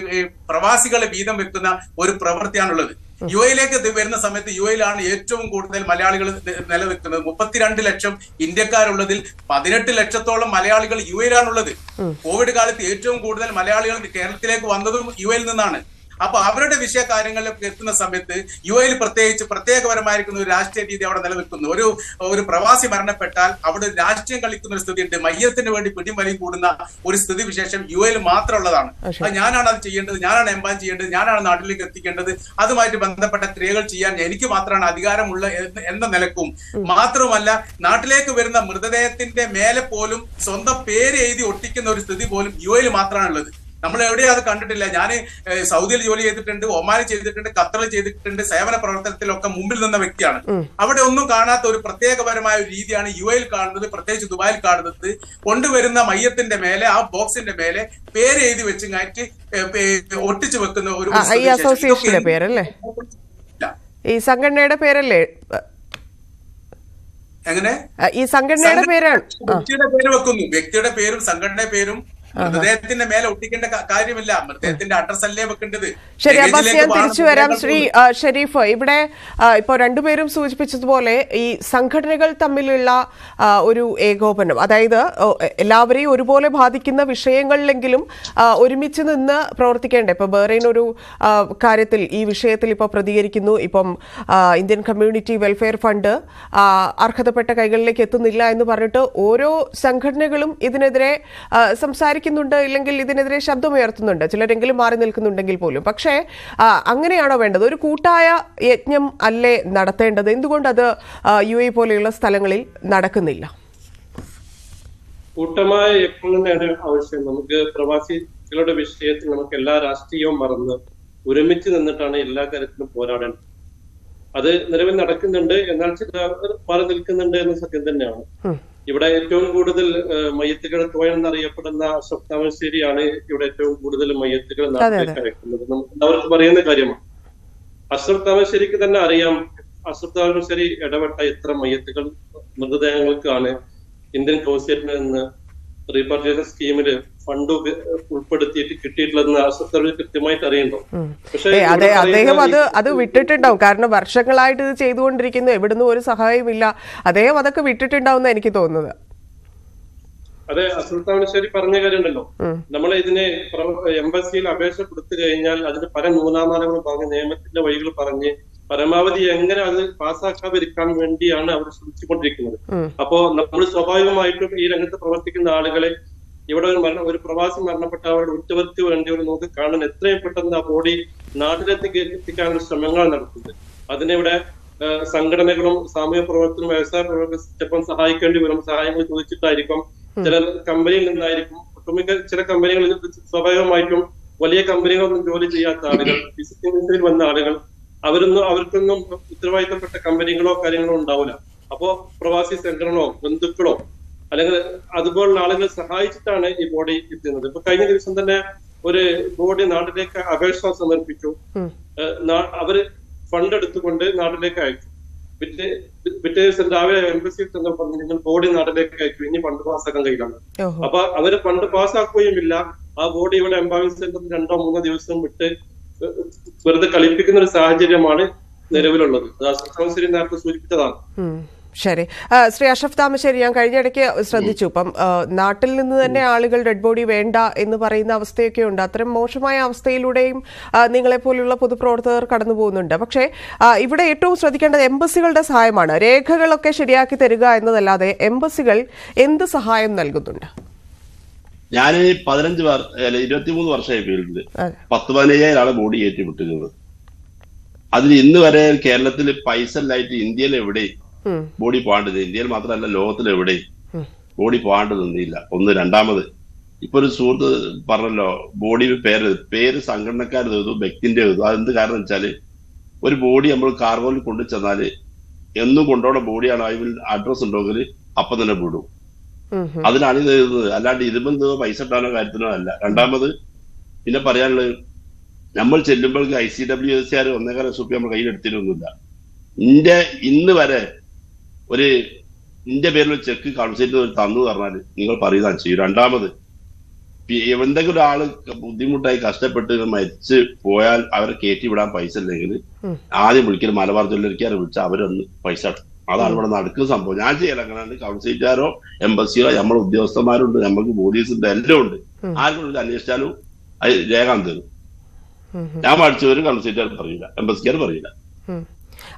പ്രവാസികളെ വീതം വെക്കുന്ന ഒരു പ്രവൃത്തിയാണുള്ളത്. യു എയിലേക്ക് വരുന്ന സമയത്ത് യു എയിലാണ് ഏറ്റവും കൂടുതൽ മലയാളികൾ നിലനിൽക്കുന്നത്. മുപ്പത്തിരണ്ട് ലക്ഷം ഇന്ത്യക്കാരുള്ളതിൽ പതിനെട്ട് ലക്ഷത്തോളം മലയാളികൾ യു എയിലാണുള്ളത് കോവിഡ് കാലത്ത് ഏറ്റവും കൂടുതൽ മലയാളികൾ കേരളത്തിലേക്ക് വന്നതും യു എയിൽ നിന്നാണ്. അപ്പൊ അവരുടെ വിഷയ കാര്യങ്ങളിലൊക്കെ എത്തുന്ന സമയത്ത് യു എയിൽ പ്രത്യേകിച്ച് പ്രത്യേകപരമായിരിക്കുന്ന ഒരു രാഷ്ട്രീയ രീതി അവിടെ നിലനിൽക്കുന്നു. ഒരു ഒരു പ്രവാസി മരണപ്പെട്ടാൽ അവിടെ രാഷ്ട്രീയം കളിക്കുന്ന ഒരു സ്ഥിതിയുണ്ട്. മയ്യത്തിന് വേണ്ടി പിടിമലി കൂടുന്ന ഒരു സ്ഥിതി വിശേഷം യു എയിൽ മാത്രമുള്ളതാണ്. അത്. ഞാനാണ് അത് ചെയ്യേണ്ടത് ഞാനാണ് എംബാൻ ചെയ്യേണ്ടത് ഞാനാണ് നാട്ടിലേക്ക് എത്തിക്കേണ്ടത്. അതുമായിട്ട് ബന്ധപ്പെട്ട ക്രിയകൾ ചെയ്യാൻ എനിക്ക് മാത്രമാണ് അധികാരമുള്ള എന്ന നിലക്കും. മാത്രമല്ല നാട്ടിലേക്ക് വരുന്ന മൃതദേഹത്തിന്റെ മേലെ പോലും സ്വന്തം പേര് എഴുതി ഒട്ടിക്കുന്ന ഒരു സ്ഥിതി പോലും യു എയിൽ മാത്രമാണുള്ളത്. നമ്മൾ എവിടെയും അത് കണ്ടിട്ടില്ല. ഞാൻ സൗദിയിൽ ജോലി ചെയ്തിട്ടുണ്ട് ഒമാനിൽ ചെയ്തിട്ടുണ്ട് ഖത്തറിൽ ചെയ്തിട്ടുണ്ട് സേവന പ്രവർത്തനത്തിലൊക്കെ മുമ്പിൽ നിന്ന വ്യക്തിയാണ്. അവിടെ ഒന്നും കാണാത്ത ഒരു പ്രത്യേകപരമായ ഒരു രീതിയാണ് യു എയിൽ കാണുന്നത് പ്രത്യേകിച്ച് ദുബായിൽ കാണുന്നത്. കൊണ്ടുവരുന്ന മയ്യത്തിന്റെ മേലെ ആ ബോക്സിന്റെ മേലെ പേര് എഴുതി വെച്ച് കാറ്റ് ഒട്ടിച്ചു വെക്കുന്ന ഒരു. അസോസിയേഷന്റെ പേരല്ലേ? ഈ സംഘടനയുടെ പേരല്ലേ? എങ്ങനെ? ഈ സംഘടനയുടെ പേരാണ്. വ്യക്തിയുടെ പേര് വെക്കുന്നു. വ്യക്തിയുടെ പേരും സംഘടനയുടെ പേരും മൃതദേഹത്തിന്റെ മേലെ ഒട്ടിക്കേണ്ട കാര്യമില്ല. മൃതദേഹത്തിന്റെ അഡ്രസ് അല്ലേ വെക്കേണ്ടത്? ശരി അബ്ബാസ് ഞാൻ തിരിച്ചു വരാം. ശ്രീ ഷെരീഫ് ഇവിടെ ഇപ്പൊ ഇപ്പോൾ രണ്ടുപേരും സൂചിപ്പിച്ചതുപോലെ ഈ സംഘടനകൾ തമ്മിലുള്ള ഒരു ഏകോപനം. അതായത് എല്ലാവരെയും ഒരുപോലെ ബാധിക്കുന്ന വിഷയങ്ങളിലെങ്കിലും ഒരുമിച്ച് നിന്ന് പ്രവർത്തിക്കേണ്ടത് ഇപ്പൊ ബഹ്റൈൻ ഒരു കാര്യത്തിൽ ഈ വിഷയത്തിൽ ഇപ്പോൾ പ്രതികരിക്കുന്നു. ഇപ്പം ഇന്ത്യൻ കമ്മ്യൂണിറ്റി വെൽഫെയർ ഫണ്ട് അർഹതപ്പെട്ട കൈകളിലേക്ക് എത്തുന്നില്ല എന്ന് പറഞ്ഞിട്ട് ഓരോ സംഘടനകളും ഇതിനെതിരെ ആ, സംസാരിക്കുന്നുണ്ട് ഇല്ലെങ്കിൽ ഇതിനെതിരെ ശബ്ദമുയർത്തുന്നുണ്ട്. ചിലരെങ്കിലും മാറി നിൽക്കുന്നുണ്ടെങ്കിൽ പോലും. പക്ഷേ അങ്ങനെയാണോ വേണ്ടത്? ഒരു കൂട്ടായ യജ്ഞം അല്ലേ നടത്തേണ്ടത്? എന്തുകൊണ്ട് അത് യു എ പോലെയുള്ള സ്ഥലങ്ങളിൽ നടക്കുന്നില്ല? കൂട്ടമായ യജ്ഞങ്ങളുടെ ആവശ്യം. നമുക്ക് പ്രവാസികളുടെ വിഷയത്തിൽ നമുക്ക് എല്ലാ രാഷ്ട്രീയവും മറന്ന് ഒരുമിച്ച് നിന്നിട്ടാണ് എല്ലാ കാര്യത്തിലും പോരാടേണ്ടത് അത് നിലവിൽ നടക്കുന്നുണ്ട്. എന്നാൽ ചില മാറി നിൽക്കുന്നുണ്ട് എന്ന സത്യം തന്നെയാണ്. ഇവിടെ ഏറ്റവും കൂടുതൽ മയ്യത്തുകൾ തോയൻ എന്നറിയപ്പെടുന്ന അശോക് താമരശ്ശേരിയാണ് ഇവിടെ ഏറ്റവും കൂടുതൽ മയ്യത്തുകൾ നാട്ടിലേക്ക് അയക്കുന്നത് നമുക്ക് എല്ലാവർക്കും അറിയുന്ന കാര്യമാണ്. അഷ്റഫ് താമരശ്ശേരിക്ക് തന്നെ അറിയാം താമരശ്ശേരി ഇടപെട്ട എത്ര മയ്യത്തുകൾ മൃതദേഹങ്ങൾക്കാണ് ഇന്ത്യൻ കോസ്റ്റേറ്റിൽ നിന്ന് റീപർച്ചേഷൻ സ്കീമിൽ ഫണ്ട് ഉൾപ്പെടുത്തിയിട്ട് കിട്ടിയിട്ടുള്ളതെന്ന് അഷ്റഫ് താമരശ്ശേരി കൃത്യമായിട്ട് അറിയണ്ടോ പക്ഷേ അതെ അദ്ദേഹം അത് അത് വിട്ടിട്ടുണ്ടാവും. കാരണം വർഷങ്ങളായിട്ട് ഇത് ചെയ്തുകൊണ്ടിരിക്കുന്നു. എവിടുന്നും ഒരു സഹായമില്ല അദ്ദേഹം അതൊക്കെ വിട്ടിട്ടുണ്ടാവും എനിക്ക് തോന്നുന്നത്. അതെ അസുൽത്താമശ്ശേരി പറഞ്ഞ കാര്യമുണ്ടല്ലോ. നമ്മൾ ഇതിന് എംബസിയിൽ അപേക്ഷ കൊടുത്തു കഴിഞ്ഞാൽ അതിന് പല നൂലാമാലകൾ പറഞ്ഞ് നിയമത്തിന്റെ വഴികൾ പറഞ്ഞ് പരമാവധി എങ്ങനെ അത് പാസ്സാക്കാതിരിക്കാൻ വേണ്ടിയാണ് അവർ ശ്രമിച്ചുകൊണ്ടിരിക്കുന്നത്. അപ്പോ നമ്മൾ സ്വാഭാവികമായിട്ടും ഈ രംഗത്ത് പ്രവർത്തിക്കുന്ന ആളുകളെ ഇവിടെ ഒരു മരണം ഒരു പ്രവാസി മരണപ്പെട്ട അവരുടെ ഉറ്റവർക്ക് വേണ്ടി ഒരു നോക്ക് കാണാൻ എത്രയും പെട്ടെന്ന് ആ ബോഡി നാട്ടിലെത്തി എത്തിക്കാനുള്ള ശ്രമങ്ങൾ നടത്തുന്നത്. അതിനിവിടെ സംഘടനകളും സാമൂഹ്യ പ്രവർത്തനം വ്യവസായ പ്രവർത്തനം ചിലപ്പം സഹായിക്കേണ്ടി വരും സഹായങ്ങൾ ചോദിച്ചിട്ടായിരിക്കും. ചില കമ്പനിയിൽ നിന്നായിരിക്കും. ഒട്ടുമിക്ക ചില കമ്പനികളിൽ സ്വാഭാവികമായിട്ടും വലിയ കമ്പനികളൊന്നും ജോലി ചെയ്യാത്ത ആളുകൾ ബിസിനസ്സിൽ വന്ന ആളുകൾ അവരൊന്നും അവർക്കൊന്നും ഉത്തരവാദിത്തപ്പെട്ട കമ്പനികളോ കാര്യങ്ങളോ ഉണ്ടാവില്ല അപ്പോ പ്രവാസി സംഘടനകളോ ബന്ധുക്കളോ അല്ലെങ്കിൽ അതുപോലുള്ള ആളുകൾ സഹായിച്ചിട്ടാണ് ഈ ബോഡി എത്തുന്നത് ഇപ്പൊ കഴിഞ്ഞ ദിവസം തന്നെ ഒരു ബോഡി നാട്ടിലേക്ക് അപേക്ഷ സമർപ്പിച്ചു അവർ ഫണ്ട് എടുത്തുകൊണ്ട് നാട്ടിലേക്ക് അയച്ചു. പിറ്റേ പിറ്റേ ദിവസം രാവിലെ ചെന്ന് പറഞ്ഞു നിങ്ങൾ ബോഡി നാട്ടിലേക്ക് അയച്ചു ഇനി ഫണ്ട് പാസ്സാക്കാൻ കഴിയില്ല. അപ്പൊ അവർ ഫണ്ട് പാസ്സാക്കുകയുമില്ല. ആ ബോഡി ഇവിടെ എംബാസി സെന്ററിൽ രണ്ടോ മൂന്നോ ദിവസം വിട്ട് വെറുതെ കളിപ്പിക്കുന്ന ഒരു സാഹചര്യമാണ് നിലവിലുള്ളത്. അസംസരി നേരത്തെ സൂചിപ്പിച്ചതാണ്. ശരി. ശ്രീ അഷഫ് താമശ്ശേരി ഞാൻ കഴിഞ്ഞിടയ്ക്ക് ശ്രദ്ധിച്ചു. ഇപ്പം നാട്ടിൽ നിന്ന് തന്നെ ആളുകൾ ഡെഡ് ബോഡി വേണ്ട എന്ന് പറയുന്ന അവസ്ഥയൊക്കെ ഉണ്ട്. അത്തരം മോശമായ അവസ്ഥയിലൂടെയും നിങ്ങളെ പോലുള്ള പൊതുപ്രവർത്തകർ കടന്നു പോകുന്നുണ്ട്. പക്ഷേ ഇവിടെ ഏറ്റവും ശ്രദ്ധിക്കേണ്ടത് എംബസികളുടെ സഹായമാണ്. രേഖകളൊക്കെ ശരിയാക്കി തരിക എന്നതല്ലാതെ എംബസികൾ എന്ത് സഹായം നൽകുന്നുണ്ട്? ഞാൻ പതിനഞ്ച് വർഷം അല്ല ഇരുപത്തിമൂന്ന് വർഷമായി ഫീൽഡിൽ. പത്ത് പതിനയ്യായിരം ആളെ ബോഡി കയറ്റി വിട്ടിരുന്നത് അതിൽ ഇന്ന് വരെ കേരളത്തിൽ പൈസ ഇല്ലായിട്ട് ഇന്ത്യയിൽ എവിടെ ബോഡി പോകേണ്ടത് ഇന്ത്യയിൽ മാത്രമല്ല ലോകത്തിൽ എവിടെ ബോഡി പോകാണ്ട് നിന്നില്ല. ഒന്ന് രണ്ടാമത് ഇപ്പൊ ഒരു സുഹൃത്ത് പറഞ്ഞല്ലോ ബോഡി പേര് പേര് സംഘടനക്കാരുടെ എഴുതും വ്യക്തിന്റെ എഴുതും. അതെന്ത് കാരണം വെച്ചാൽ ഒരു ബോഡി നമ്മൾ കാർഗോയിൽ കൊണ്ടു ചെന്നാൽ എന്നും കൊണ്ടോടെ ബോഡിയാണ് അതിൽ അഡ്രസ് ഉണ്ടെങ്കിൽ അപ്പം തന്നെ വിടും. അതിനാണ് ഇത് എഴുതുന്നത് അല്ലാണ്ട് ഇരുപത് പൈസ ഇട്ടാനോ കാര്യത്തിനോ അല്ല. രണ്ടാമത് പിന്നെ പറയാനുള്ളത് നമ്മൾ ചെല്ലുമ്പോഴേക്ക് I C W S R ഒന്നേകാല S P നമ്മൾ കയ്യിലെടുത്തിരുന്നില്ല ഇന്റെ ഇന്ന് വരെ ഒരു ഇന്റെ പേരിൽ ചെക്ക് കൗൺസിലിന് തന്നു പറഞ്ഞാൽ നിങ്ങൾ പറയുന്നതാണ് ചെയ്യും. രണ്ടാമത് എന്തെങ്കിലും ഒരാൾ ബുദ്ധിമുട്ടായി കഷ്ടപ്പെട്ട് മരിച്ച് പോയാൽ അവരെ കയറ്റി വിടാൻ പൈസ ഇല്ലെങ്കിൽ ആദ്യം വിളിക്കൽ മലബാർ ജ്വല്ലറിക്കാരെ വിളിച്ച് അവരൊന്ന് പൈസ. അതാണ് ഇവിടെ നടക്കുന്ന സംഭവം. ഞാൻ ചെയ്യല. കൗൺസിലർക്കാരോ എംബസിയോ നമ്മളെ ഉദ്യോഗസ്ഥന്മാരുണ്ട് നമുക്ക് പോലീസുണ്ട് എല്ലാം ഉണ്ട്. ആർക്കും അന്വേഷിച്ചാലും രേഖ തരും. ഞാൻ മടിച്ചവരും കൗൺസിലർ പറയില്ല. എംബസിക്കാർ പറയില്ല.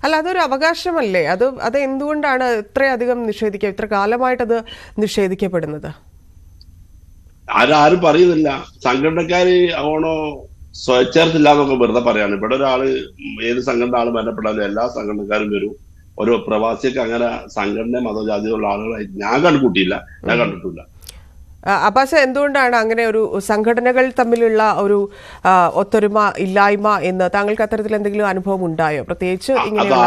അല്ല അതൊരു അവകാശമല്ലേ? അത് അത് എന്തുകൊണ്ടാണ് ഇത്രയധികം നിഷേധിക്കുക ഇത്ര കാലമായിട്ടത് നിഷേധിക്കപ്പെടുന്നത്? ആരും പറയുന്നില്ല. സംഘടനക്കാര് ആവണോ? സ്വച്ഛർത്തില്ല എന്നൊക്കെ വെറുതെ പറയാണ്. ഇവിടെ ഒരാൾ ഏത് സംഘടന ആൾ മരണപ്പെടാനും എല്ലാ സംഘടനക്കാരും വരും. ഓരോ പ്രവാസിയൊക്കെ അങ്ങനെ സംഘടന മതജാതിയുള്ള ആളുകളായി ഞാൻ കണ്ടുകൂട്ടിയില്ല. ഞാൻ കണ്ടിട്ടില്ല. ആ, എന്തുകൊണ്ടാണ് അങ്ങനെ ഒരു സംഘടനകൾ തമ്മിലുള്ള ഒരു ഒത്തൊരുമ ഇല്ലായ്മ എന്ന് താങ്കൾക്ക് അത്തരത്തിൽ എന്തെങ്കിലും അനുഭവം ഉണ്ടായോ? പ്രത്യേകിച്ച്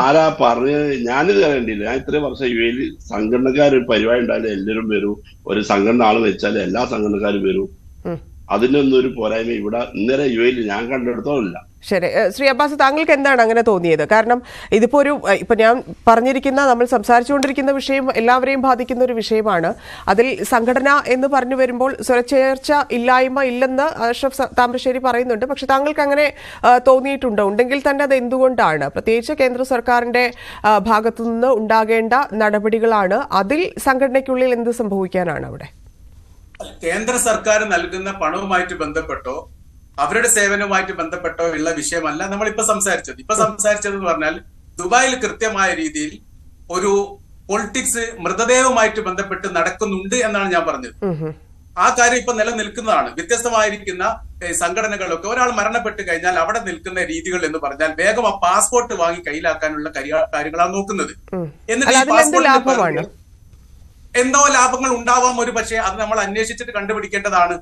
ആരാ പറഞ്ഞ് ഞാനിത് കണ്ടില്ല ഞാൻ ഇത്രയും വർഷം യു എയിൽ സംഘടനക്കാർ ഒരു പരിപാടി ഉണ്ടായാലും എല്ലാവരും വരും. ഒരു സംഘടന ആൾ വെച്ചാൽ എല്ലാ സംഘടനക്കാരും വരും. അതിനൊന്നും ഒരു പോരായ്മ ഇവിടെ ഇന്നലെ യു എയിൽ ഞാൻ കണ്ടെടുത്തോളില്ല ശരി. ശ്രീ അബ്ബാസ് താങ്കൾക്ക് എന്താണ് അങ്ങനെ തോന്നിയത്? കാരണം ഇതിപ്പോ ഒരു ഇപ്പം ഞാൻ പറഞ്ഞിരിക്കുന്ന നമ്മൾ സംസാരിച്ചുകൊണ്ടിരിക്കുന്ന വിഷയം എല്ലാവരെയും ബാധിക്കുന്ന ഒരു വിഷയമാണ്. അതിൽ സംഘടന എന്ന് പറഞ്ഞു വരുമ്പോൾ സ്വരച്ചേർച്ച ഇല്ലായ്മ ഇല്ലെന്ന് അഷ്റഫ് താമരശ്ശേരി പറയുന്നുണ്ട്. പക്ഷെ താങ്കൾക്ക് അങ്ങനെ തോന്നിയിട്ടുണ്ടോ? ഉണ്ടെങ്കിൽ തന്നെ അത് എന്തുകൊണ്ടാണ്? പ്രത്യേകിച്ച് കേന്ദ്ര സർക്കാരിന്റെ ഏഹ് ഭാഗത്തു നിന്ന് ഉണ്ടാകേണ്ട നടപടികളാണ്. അതിൽ സംഘടനയ്ക്കുള്ളിൽ എന്ത് സംഭവിക്കാനാണ് അവിടെ? കേന്ദ്ര സർക്കാർ നൽകുന്ന പണവുമായിട്ട് ബന്ധപ്പെട്ടോ അവരുടെ സേവനവുമായിട്ട് ബന്ധപ്പെട്ടോ ഉള്ള വിഷയമല്ല നമ്മൾ ഇപ്പൊ സംസാരിച്ചത്. ഇപ്പൊ സംസാരിച്ചത് എന്ന് പറഞ്ഞാൽ ദുബായിൽ കൃത്യമായ രീതിയിൽ ഒരു പൊളിറ്റിക്സ് മൃതദേഹവുമായിട്ട് ബന്ധപ്പെട്ട് നടക്കുന്നുണ്ട് എന്നാണ് ഞാൻ പറഞ്ഞത്. ആ കാര്യം ഇപ്പൊ നിലനിൽക്കുന്നതാണ്. വ്യത്യസ്തമായിരിക്കുന്ന സംഘടനകളൊക്കെ ഒരാൾ മരണപ്പെട്ട് കഴിഞ്ഞാൽ അവിടെ നിൽക്കുന്ന രീതികൾ എന്ന് പറഞ്ഞാൽ വേഗം ആ പാസ്പോർട്ട് വാങ്ങി കയ്യിലാക്കാനുള്ള കാര്യ- കാര്യങ്ങളാണ് നോക്കുന്നത്. എന്നിട്ട് ഈ പിറകിൽ എന്തോ ലാഭങ്ങൾ ഉണ്ടാവാം ഒരു പക്ഷേ അത് നമ്മൾ അന്വേഷിച്ചിട്ട് കണ്ടുപിടിക്കേണ്ടതാണ്.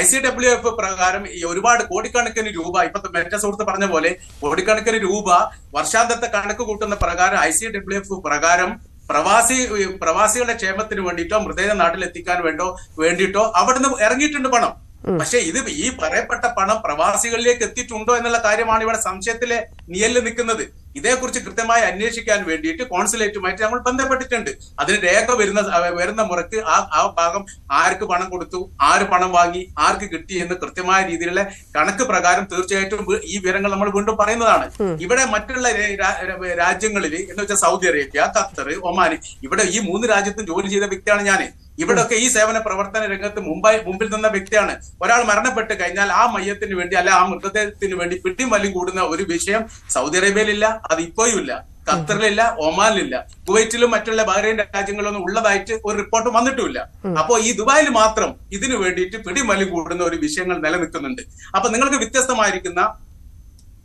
ഐ സി ഡബ്ല്യു എഫ് പ്രകാരം ഈ ഒരുപാട് കോടിക്കണക്കിന് രൂപ ഇപ്പൊ മറ്റേ സുഹൃത്ത് പറഞ്ഞ പോലെ കോടിക്കണക്കിന് രൂപ വർഷാന്തത്തെ കണക്ക് കൂട്ടുന്ന പ്രകാരം ഐ സി ഡബ്ല്യു എഫ് പ്രകാരം പ്രവാസി പ്രവാസികളുടെ ക്ഷേമത്തിന് വേണ്ടിയിട്ടോ മൃതദേഹ നാട്ടിൽ എത്തിക്കാൻ വേണ്ടോ വേണ്ടിയിട്ടോ അവിടുന്ന് ഇറങ്ങിയിട്ടുണ്ട് പണം. പക്ഷെ ഇത് ഈ പറയപ്പെട്ട പണം പ്രവാസികളിലേക്ക് എത്തിയിട്ടുണ്ടോ എന്നുള്ള കാര്യമാണ് ഇവിടെ സംശയത്തിലെ നിയലിൽ നിൽക്കുന്നത്. ഇതേക്കുറിച്ച് കൃത്യമായി അന്വേഷിക്കാൻ വേണ്ടിയിട്ട് കോൺസുലേറ്റുമായിട്ട് ഞങ്ങൾ ബന്ധപ്പെട്ടിട്ടുണ്ട്. അതിന് രേഖ വരുന്ന വരുന്ന മുറയ്ക്ക് ആ ആ ഭാഗം ആർക്ക് പണം കൊടുത്തു ആര് പണം വാങ്ങി ആർക്ക് കിട്ടി എന്ന് കൃത്യമായ രീതിയിലുള്ള കണക്ക് പ്രകാരം തീർച്ചയായിട്ടും ഈ വിവരങ്ങൾ നമ്മൾ വീണ്ടും പറയുന്നതാണ്. ഇവിടെ മറ്റുള്ള രാജ്യങ്ങളിൽ എന്ന് വെച്ചാൽ സൗദി അറേബ്യ ഖത്തർ ഒമാൻ ഇവിടെ ഈ മൂന്ന് രാജ്യത്തും ജോലി ചെയ്ത വ്യക്തിയാണ് ഞാൻ ഇവിടൊക്കെ ഈ സേവന പ്രവർത്തന രംഗത്ത് മുമ്പായി മുമ്പിൽ നിന്ന വ്യക്തിയാണ്. ഒരാൾ മരണപ്പെട്ട് കഴിഞ്ഞാൽ ആ മയ്യത്തിന് വേണ്ടി അല്ല ആ മൃതദേഹത്തിന് വേണ്ടി പിടിയും വലിയും കൂടുന്ന ഒരു വിഷയം സൗദി അറേബ്യയിലില്ല അത് ഇപ്പോഴും ഇല്ല. ഖത്തറിലില്ല ഒമാനിലില്ല. കുവൈറ്റിലും മറ്റുള്ള ബഹ്റൈൻ രാജ്യങ്ങളിലൊന്നും ഉള്ളതായിട്ട് ഒരു റിപ്പോർട്ട് വന്നിട്ടുമില്ല. അപ്പോ ഈ ദുബായിൽ മാത്രം ഇതിനു വേണ്ടിയിട്ട് പിടിമലി കൂടുന്ന ഒരു വിഷയങ്ങൾ നിലനിൽക്കുന്നുണ്ട്. അപ്പൊ നിങ്ങൾക്ക് വ്യത്യസ്തമായിരിക്കുന്ന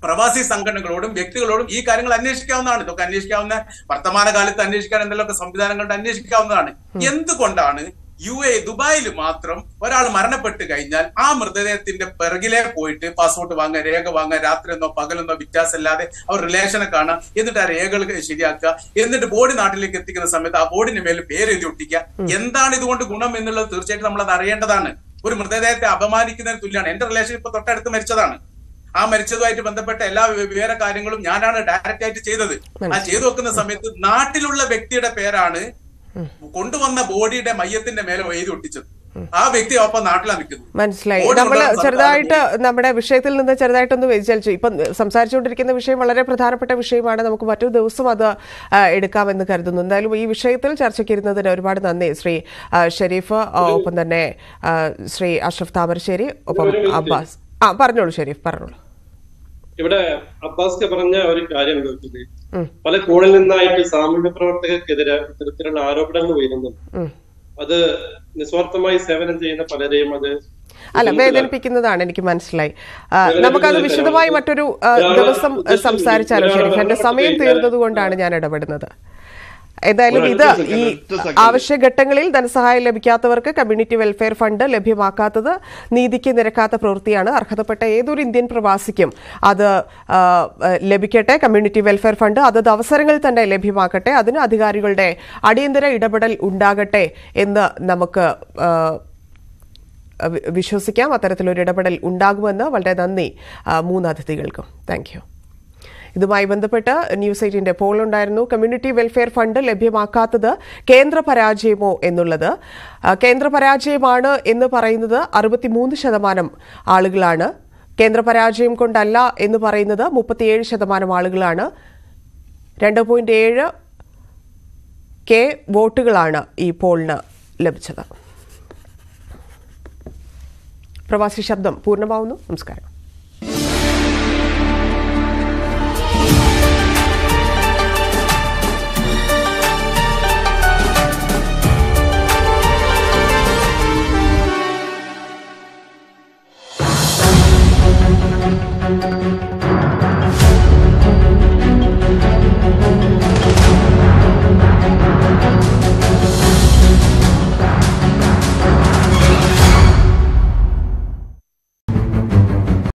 പ്രവാസി സംഘടനകളോടും വ്യക്തികളോടും ഈ കാര്യങ്ങൾ അന്വേഷിക്കാവുന്നതാണ്. ഇതൊക്കെ അന്വേഷിക്കാവുന്ന വർത്തമാന കാലത്ത് അന്വേഷിക്കാൻ എന്തെങ്കിലുമൊക്കെ സംവിധാനങ്ങളുടെ അന്വേഷിക്കാവുന്നതാണ്. എന്തുകൊണ്ടാണ് യു എ ദുബായിൽ മാത്രം ഒരാൾ മരണപ്പെട്ട് കഴിഞ്ഞാൽ ആ മൃതദേഹത്തിന്റെ പിറകിലെ പോയിട്ട് പാസ്പോർട്ട് വാങ്ങുക രേഖ വാങ്ങുക രാത്രിയെന്നോ പകലെന്നോ വ്യത്യാസമില്ലാതെ അവർ റിലേഷനെ കാണുക എന്നിട്ട് ആ രേഖകൾ ശരിയാക്കുക എന്നിട്ട് ബോഡി നാട്ടിലേക്ക് എത്തിക്കുന്ന സമയത്ത് ആ ബോഡിന് മേൽ പേര് എഴുതി ഒട്ടിക്കുക. എന്താണ് ഇതുകൊണ്ട് ഗുണം എന്നുള്ളത് തീർച്ചയായിട്ടും നമ്മൾ അത് അറിയേണ്ടതാണ്. ഒരു മൃതദേഹത്തെ അപമാനിക്കുന്നതിന് തുല്യമാണ്. എന്റെ റിലേഷൻ ഇപ്പൊ തൊട്ടടുത്ത് മരിച്ചതാണ്. ആ മരിച്ചതുമായിട്ട് ബന്ധപ്പെട്ട എല്ലാ വിവര കാര്യങ്ങളും ഞാനാണ് ഡയറക്റ്റ് ആയിട്ട് ചെയ്തത്. ആ ചെയ്തു വെക്കുന്ന സമയത്ത് നാട്ടിലുള്ള വ്യക്തിയുടെ പേരാണ് കൊണ്ടുവന്ന ബോഡിയുടെ മയ്യത്തിന്റെ മേലെ എഴുതി ഒട്ടിച്ചത്. ആ വ്യക്തി ഒപ്പം നാട്ടിലാണ് നിൽക്കുന്നത്. മനസ്സിലായി. നമ്മൾ ചെറുതായിട്ട് നമ്മുടെ വിഷയത്തിൽ നിന്ന് ചെറുതായിട്ടൊന്ന് വ്യതിചലിച്ചു. ഇപ്പം സംസാരിച്ചുകൊണ്ടിരിക്കുന്ന വിഷയം വളരെ പ്രധാനപ്പെട്ട വിഷയമാണ്. നമുക്ക് മറ്റൊരു ദിവസം അത് എടുക്കാമെന്ന് കരുതുന്നു. എന്തായാലും ഈ വിഷയത്തിൽ ചർച്ചയ്ക്ക് ഇരുന്നതിന് ഒരുപാട് നന്ദി. ശ്രീ ഷെരീഫ് ഒപ്പം തന്നെ ശ്രീ അഷ്റഫ് താമരശ്ശേരി ഒപ്പം അബ്ബാസ്. ആ പറഞ്ഞോളൂ ഷെരീഫ് പറഞ്ഞോളൂ. ഇവിടെ അബ്ബാസ് പറഞ്ഞ ഒരു കാര്യം ചോദിച്ചത് പല കോണിൽ നിന്നായിട്ട് സാമൂഹ്യ പ്രവർത്തകർക്കെതിരെ ഇത്തരത്തിലുള്ള ആരോപണങ്ങൾ ഉയരുന്നുണ്ട്. അത് നിസ്വാർത്ഥമായി സേവനം ചെയ്യുന്ന പലരെയും അത് അല്ല വേദനിപ്പിക്കുന്നതാണ് എനിക്ക് മനസ്സിലായി. നമുക്കത് വിശദമായി മറ്റൊരു ദിവസം സംസാരിച്ചാലോ? ഷെരീഫ് എന്റെ സമയം തീർന്നതുകൊണ്ടാണ് ഞാൻ ഇടപെടുന്നത്. ഏതായാലും ഇത് ഈ ആവശ്യഘട്ടങ്ങളിൽ ധനസഹായം ലഭിക്കാത്തവർക്ക് കമ്മ്യൂണിറ്റി വെൽഫെയർ ഫണ്ട് ലഭ്യമാക്കാത്തത് നീതിക്ക് നിരക്കാത്ത പ്രവൃത്തിയാണ്. അർഹതപ്പെട്ട ഏതൊരു ഇന്ത്യൻ പ്രവാസിക്കും അത് ലഭിക്കട്ടെ കമ്മ്യൂണിറ്റി വെൽഫെയർ ഫണ്ട്. അതത് അവസരങ്ങളിൽ തന്നെ ലഭ്യമാക്കട്ടെ അതിന് അധികാരികളുടെ അടിയന്തര ഇടപെടൽ ഉണ്ടാകട്ടെ എന്ന് നമുക്ക് വിശ്വസിക്കാം. അത്തരത്തിലൊരു ഇടപെടൽ ഉണ്ടാകുമെന്ന് വളരെ നന്ദി മൂന്ന് അതിഥികൾക്കും. Thank you. ഇതുമായി ബന്ധപ്പെട്ട് ന്യൂസ് എയ്റ്റിന്റെ പോൾ ഉണ്ടായിരുന്നു. കമ്മ്യൂണിറ്റി വെൽഫെയർ ഫണ്ട് ലഭ്യമാക്കാത്തത് കേന്ദ്ര പരാജയമോ എന്നുള്ളത്. കേന്ദ്ര പരാജയമാണ് എന്ന് പറയുന്നത് അറുപത്തിമൂന്ന് ശതമാനം ആളുകളാണ്. കേന്ദ്ര പരാജയം കൊണ്ടല്ല എന്ന് പറയുന്നത് മുപ്പത്തിയേഴ് ശതമാനം ആളുകളാണ്. രണ്ട് പോയിന്റ് ഏഴ് കെ വോട്ടുകളാണ് ഈ പോളിന് ലഭിച്ചത്. പ്രവാസി ശബ്ദം പൂർണമാവുന്നു. നമസ്കാരം.